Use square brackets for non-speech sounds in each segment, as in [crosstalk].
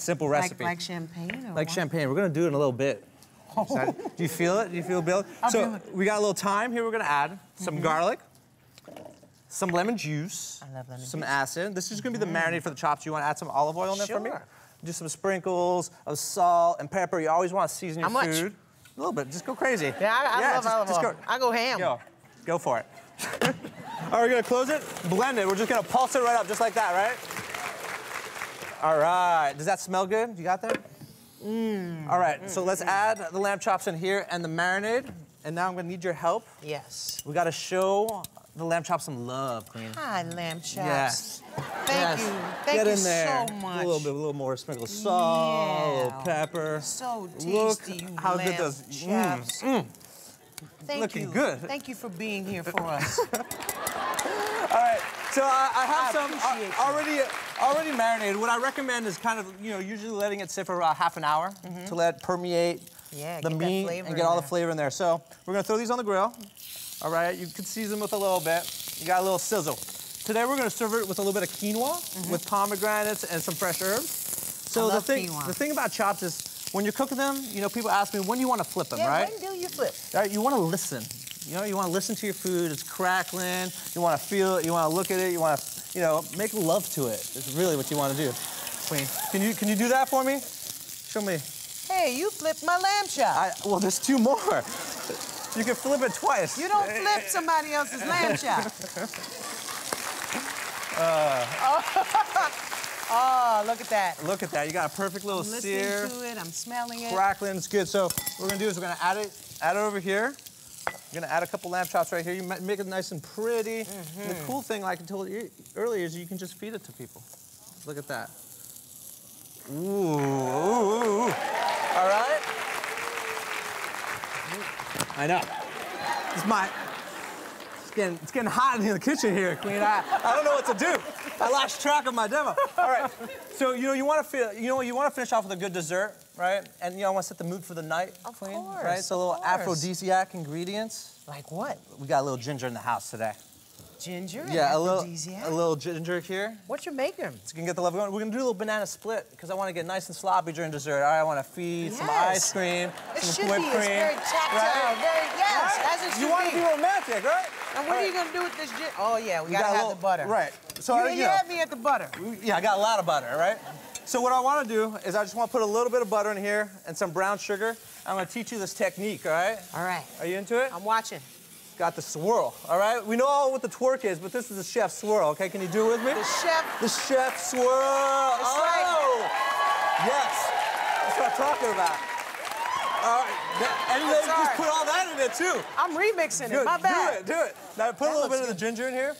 Simple Like, recipe. like champagne or Like what? champagne. We're gonna do it in a little bit. Oh. Excited? Do you feel it? Do you feel Bill? I so feel we got a little thyme here. We're gonna add some mm-hmm. garlic, some lemon juice, I love lemon some juice. acid. This is gonna be the mm-hmm. marinade for the chops. You want to add some olive oil in there for me? Sure. Do some sprinkles of salt and pepper. You always want to season your How much? food. A little bit. Just go crazy. Yeah, I, I love just, olive just oil. Go, I go ham. Go. Go for it. [laughs] All right, we're gonna close it, blend it. We're just gonna pulse it right up, just like that, right? All right. Does that smell good? You got that? Mmm. All right. So let's add the lamb chops in here and the marinade. And now I'm gonna need your help. Yes. We gotta show the lamb chops some love, Queen. Hi, lamb chops. Yes. Thank Yes. you. Thank Get you in there. so A little bit, a little more sprinkle of salt, a little Yeah. pepper. So Look tasty, you how lamb good those. chops. Mm, mm. Thank looking you. good. Thank you for being here [laughs] for us. All right, so I, I have I some uh, already already marinated. What I recommend is kind of you know usually letting it sit for about half an hour mm-hmm. to let permeate. Yeah, the meat and get all the flavor in there. So we're gonna throw these on the grill. All right, you can season with a little bit. You got a little sizzle. Today we're gonna serve it with a little bit of quinoa mm-hmm. with pomegranates and some fresh herbs. So. The thing quinoa. the thing about chops is when you're cooking them, you know people ask me when do you want to flip them, yeah, right? when do you flip? All right, you want to listen. You know, you want to listen to your food. It's crackling. You want to feel it. You want to look at it. You want to, you know, make love to it. It's really what you want to do. Queen, can you can you do that for me? Show me. Hey, you flipped my lamb chop. I well, there's two more. You can flip it twice. you don't flip somebody else's lamb chop. [laughs] [laughs] oh, look at that. Look at that. You got a perfect little I'm sear. listening to it. I'm smelling it. Crackling. It's good. So what we're gonna do is we're gonna add it, add it over here. Gonna add a couple lamb chops right here. You make it nice and pretty. Mm-hmm. the cool thing, like I told you earlier, is you can just feed it to people. Look at that. Ooh, ooh, ooh, ooh. All right. I know. It's my. It's getting, it's getting hot in the kitchen here, Queen. I, I don't know what to do. I lost track of my demo. All right. So you know you want to feel, you know you want to finish off with a good dessert, right? And you know I want to set the mood for the night, Of Queen. course, right? So a little course. aphrodisiac ingredients. Like what? We got a little ginger in the house today. Ginger? Yeah, a little, a little ginger here. What you making? So you can get the love going. We're gonna do a little banana split because I want to get nice and sloppy during dessert. All right, I want to feed some ice cream, It some whipped cream. It's very tactile. right? Very yes, Right? as it You want to be. romantic, right? And what are you gonna do with this ginger? Oh yeah, we You gotta got have little- the butter. Right. So you, uh, I, you you know, had me at the butter. Yeah, I got a lot of butter, right? So what I want to do is I just want to put a little bit of butter in here and some brown sugar. I'm going to teach you this technique, all right? All right, Are you into it? I'm watching. Got the swirl, all right? We know all what the twerk is, but this is the chef swirl, okay? Can you do it with me? The chef. The chef swirl. That's oh! Yes. That's what I'm talking about. All right. And then just put all that in it too. I'm remixing it. My bad. Do it. Do it. Now put That a little bit looks of the ginger in here.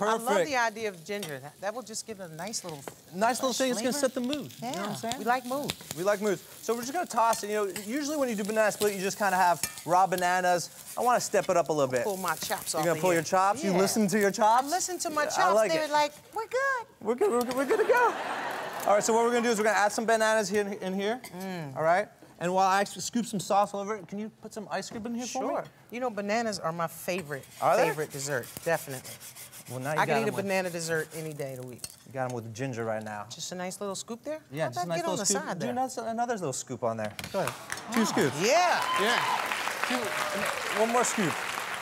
I love the idea of ginger. That, that will just give it a nice little. Nice little thing. It's gonna set the mood. Yeah, You know what I'm saying? we like mood. We like moves. So we're just gonna toss it. You know, usually when you do banana split, you just kind of have raw bananas. I want to step it up a little bit. Pull my chops You're off. gonna pull here. your chops. You listen to your chops. I listen to my Yeah, chops. I like they it. were like, we're good. We're good. We're, good. we're good to go. All right. So what we're gonna do is we're gonna add some bananas here in here. Mm. All right. And while I scoop some sauce all over it, can you put some ice cream in here for me? Sure. You know, bananas are my favorite Are they? favorite dessert. Definitely. Well, now you I got can eat a with, banana dessert any day of the week. You got them with ginger right now. Just a nice little scoop there. Yeah, How'd just a nice get on little the scoop. side Do there? another, another little scoop on there. Go ahead. Two oh, scoops. Yeah. Yeah. Two, one more scoop.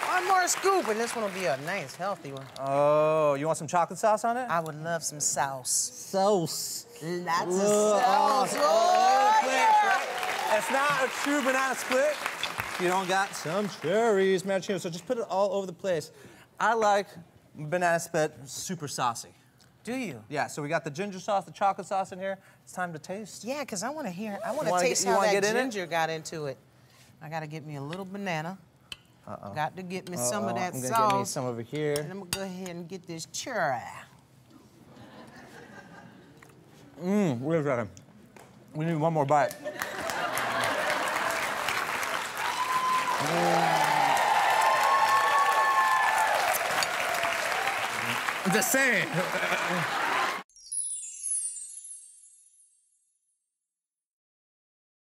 One more scoop, and this one will be a nice, healthy one. Oh, you want some chocolate sauce on it? I would love some sauce. Sauce. Lots of sauce. oh, Oh, place, yeah. right? It's not a true banana split. if You don't got some cherries, maraschino. So just put it all over the place. I like banana split super saucy. Do you? Yeah, so we got the ginger sauce, the chocolate sauce in here. It's time to taste. Yeah, because I want to hear, I want to get- taste you how that get in ginger got into it. I got to get me a little banana. Uh-oh. Got to get me some of that I'm gonna sauce. get me some over here. And I'm going to go ahead and get this cherry. Mmm, wait a second. We need one more bite. Mm. [laughs] Just saying.